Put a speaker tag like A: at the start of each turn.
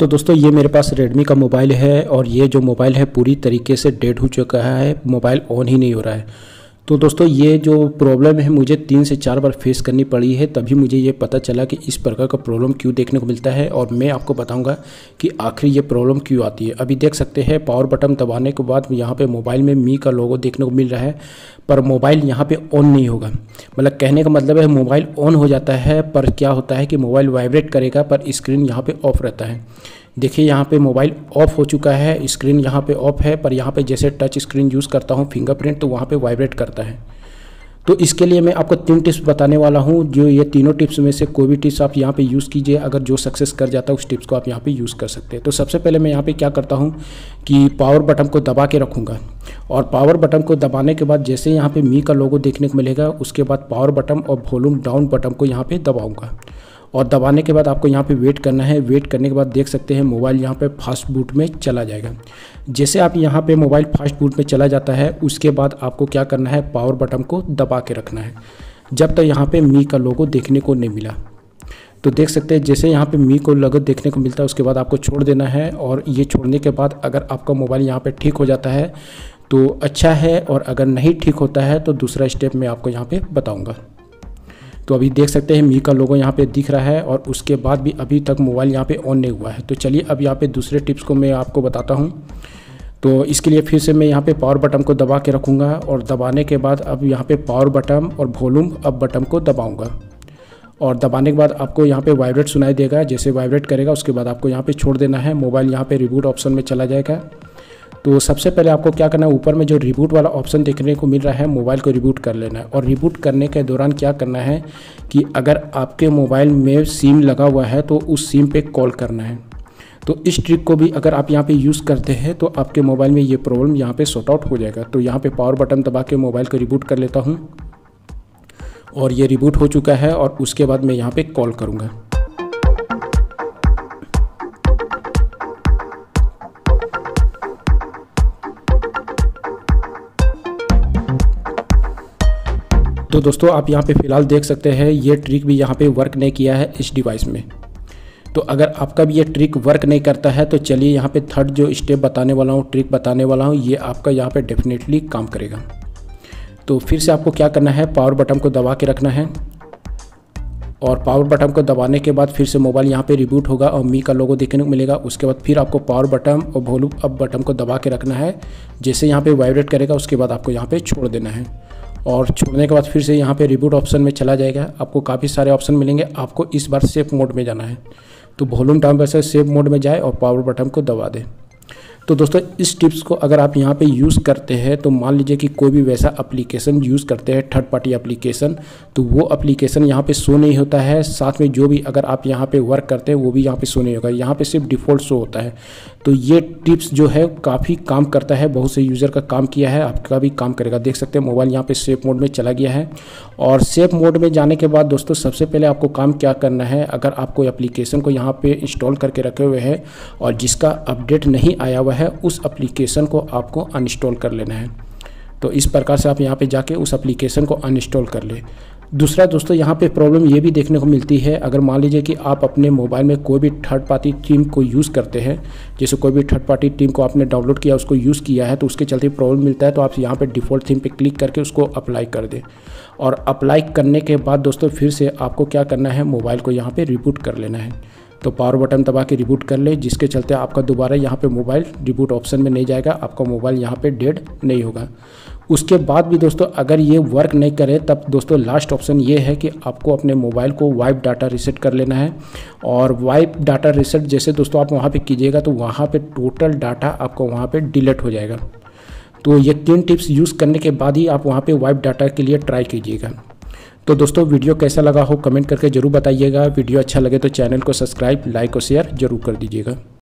A: तो दोस्तों, ये मेरे पास रेडमी का मोबाइल है और ये जो मोबाइल है, पूरी तरीके से डेड हो चुका है। मोबाइल ऑन ही नहीं हो रहा है। तो दोस्तों, ये जो प्रॉब्लम है, मुझे तीन से चार बार फेस करनी पड़ी है, तभी मुझे ये पता चला कि इस प्रकार का प्रॉब्लम क्यों देखने को मिलता है और मैं आपको बताऊँगा कि आखिर ये प्रॉब्लम क्यों आती है। अभी देख सकते हैं पावर बटन दबाने के बाद यहाँ पे मोबाइल में मी का लोगो देखने को मिल रहा है, पर मोबाइल यहाँ पर ऑन नहीं होगा। मतलब कहने का मतलब है मोबाइल ऑन हो जाता है, पर क्या होता है कि मोबाइल वाइब्रेट करेगा, पर स्क्रीन यहाँ पर ऑफ़ रहता है। देखिए, यहाँ पे मोबाइल ऑफ़ हो चुका है, स्क्रीन यहाँ पे ऑफ़ है, पर यहाँ पे जैसे टच स्क्रीन यूज़ करता हूँ, फिंगरप्रिंट तो वहाँ पे वाइब्रेट करता है। तो इसके लिए मैं आपको तीन टिप्स बताने वाला हूँ, जो ये तीनों टिप्स में से कोई भी टिप्स आप यहाँ पे यूज़ कीजिए, अगर जो सक्सेस कर जाता है, उस टिप्स को आप यहाँ पे यूज़ कर सकते हैं। तो सबसे पहले मैं यहाँ पे क्या करता हूँ कि पावर बटन को दबा के रखूँगा, और पावर बटन को दबाने के बाद जैसे यहाँ पे मी का लोगो देखने को मिलेगा, उसके बाद पावर बटन और वॉल्यूम डाउन बटन को यहाँ पर दबाऊँगा। और दबाने के बाद आपको यहाँ पे वेट करना है। वेट करने के बाद देख सकते हैं मोबाइल यहाँ पे फास्ट बूट में चला जाएगा। जैसे आप यहाँ पे मोबाइल फास्ट बूट में चला जाता है, उसके बाद आपको क्या करना है? पावर बटन को दबा के रखना है। जब तक तो यहाँ पे मी का लोगो देखने को नहीं मिला तो देख सकते हैं जैसे यहाँ पे मी को लगो देखने को मिलता है, उसके बाद आपको छोड़ देना है और ये छोड़ने के बाद अगर आपका मोबाइल यहाँ पे ठीक हो जाता है तो अच्छा है और अगर नहीं ठीक होता है तो दूसरा स्टेप मैं आपको यहाँ पे बताऊँगा। तो अभी देख सकते हैं मी का लोगो यहाँ पे दिख रहा है और उसके बाद भी अभी तक मोबाइल यहाँ पे ऑन नहीं हुआ है। तो चलिए, अब यहाँ पे दूसरे टिप्स को मैं आपको बताता हूँ। तो इसके लिए फिर से मैं यहाँ पे पावर बटन को दबा के रखूँगा और दबाने के बाद अब यहाँ पे पावर बटन और वॉल्यूम अब बटन को दबाऊँगा। और दबाने के बाद आपको यहाँ पे वाइब्रेट सुनाई देगा, जैसे वाइब्रेट करेगा, उसके बाद आपको यहाँ पे छोड़ देना है। मोबाइल यहाँ पे रिबूट ऑप्शन में चला जाएगा। तो सबसे पहले आपको क्या करना है, ऊपर में जो रिबूट वाला ऑप्शन देखने को मिल रहा है मोबाइल को रिबूट कर लेना है। और रिबूट करने के दौरान क्या करना है कि अगर आपके मोबाइल में सिम लगा हुआ है तो उस सिम पे कॉल करना है। तो इस ट्रिक को भी अगर आप यहाँ पे यूज़ करते हैं तो आपके मोबाइल में ये प्रॉब्लम यहाँ पे सॉर्ट आउट हो जाएगा। तो यहाँ पे पावर बटन दबा के मोबाइल को रिबूट कर लेता हूँ। और ये रिबूट हो चुका है, और उसके बाद मैं यहाँ पे कॉल करूँगा। तो दोस्तों, आप यहाँ पे फ़िलहाल देख सकते हैं, ये ट्रिक भी यहाँ पे वर्क नहीं किया है इस डिवाइस में। तो अगर आपका भी ये ट्रिक वर्क नहीं करता है तो चलिए यहाँ पे थर्ड जो स्टेप बताने वाला हूँ ट्रिक बताने वाला हूँ, ये आपका यहाँ पे डेफिनेटली काम करेगा। तो फिर से आपको क्या करना है पावर बटन को दबा के रखना है और पावर बटन को दबाने के बाद फिर से मोबाइल यहाँ पे रिबूट होगा और मी का लोगो देखने को मिलेगा। उसके बाद फिर आपको पावर बटन और वॉल्यूम अप बटन को दबा के रखना है जैसे यहाँ पे वाइब्रेट करेगा, उसके बाद आपको यहाँ पे छोड़ देना है। और छोड़ने के बाद फिर से यहाँ पे रिबूट ऑप्शन में चला जाएगा। आपको काफ़ी सारे ऑप्शन मिलेंगे। आपको इस बार सेफ़ मोड में जाना है। तो वॉल्यूम टाइम पर सेफ़ मोड में जाए और पावर बटन को दबा दें। तो दोस्तों, इस टिप्स को अगर आप यहाँ पे यूज़ करते हैं तो मान लीजिए कि कोई भी वैसा एप्लीकेशन यूज़ करते हैं थर्ड पार्टी एप्लीकेशन तो वो एप्लीकेशन यहाँ पे शो नहीं होता है। साथ में जो भी अगर आप यहाँ पे वर्क करते हैं, वो भी यहाँ पे शो नहीं होगा। यहाँ पे सिर्फ़ डिफ़ॉल्ट शो होता है। तो ये टिप्स जो है, काफ़ी काम करता है। बहुत से यूज़र का काम किया है, आपका भी काम करेगा। देख सकते हैं मोबाइल यहाँ पर सेफ़ मोड में चला गया है। और सेफ़ मोड में जाने के बाद दोस्तों, सबसे पहले आपको काम क्या करना है? अगर आप कोई एप्लीकेशन को यहाँ पर इंस्टॉल करके रखे हुए हैं, और जिसका अपडेट नहीं आया हुआ है, उस एप्लीकेशन को आपको अनइंस्टॉल कर लेना है। तो इस प्रकार से आप यहाँ पे जाके उस एप्लीकेशन को अनइंस्टॉल कर ले। दूसरा दोस्तों, यहाँ पे प्रॉब्लम ये भी देखने को मिलती है, अगर मान लीजिए कि आप अपने मोबाइल में कोई भी थर्ड पार्टी टीम को यूज़ करते हैं, जैसे कोई भी थर्ड पार्टी टीम को आपने डाउनलोड किया, उसको यूज़ किया है तो उसके चलते प्रॉब्लम मिलता है तो आप यहाँ पे डिफ़ॉल्ट थीम पे क्लिक करके उसको अप्लाई कर दें। और अप्लाई करने के बाद दोस्तों, फिर से आपको क्या करना है मोबाइल को यहाँ पर रिबूट कर लेना है। तो पावर बटन दबा के रिबूट कर ले, जिसके चलते आपका दोबारा यहाँ पे मोबाइल रिबूट ऑप्शन में नहीं जाएगा, आपका मोबाइल यहाँ पे डेड नहीं होगा। उसके बाद भी दोस्तों, अगर ये वर्क नहीं करे, तब दोस्तों लास्ट ऑप्शन ये है कि आपको अपने मोबाइल को वाइप डाटा रिसेट कर लेना है। और वाइप डाटा रिसेट जैसे दोस्तों आप वहाँ पे कीजिएगा तो वहाँ पे टोटल डाटा आपको वहाँ पे डिलीट हो जाएगा। तो ये तीन टिप्स यूज़ करने के बाद ही आप वहाँ पे वाइप डाटा के लिए ट्राई कीजिएगा। तो दोस्तों, वीडियो कैसा लगा हो कमेंट करके ज़रूर बताइएगा। वीडियो अच्छा लगे तो चैनल को सब्सक्राइब, लाइक और शेयर ज़रूर कर दीजिएगा।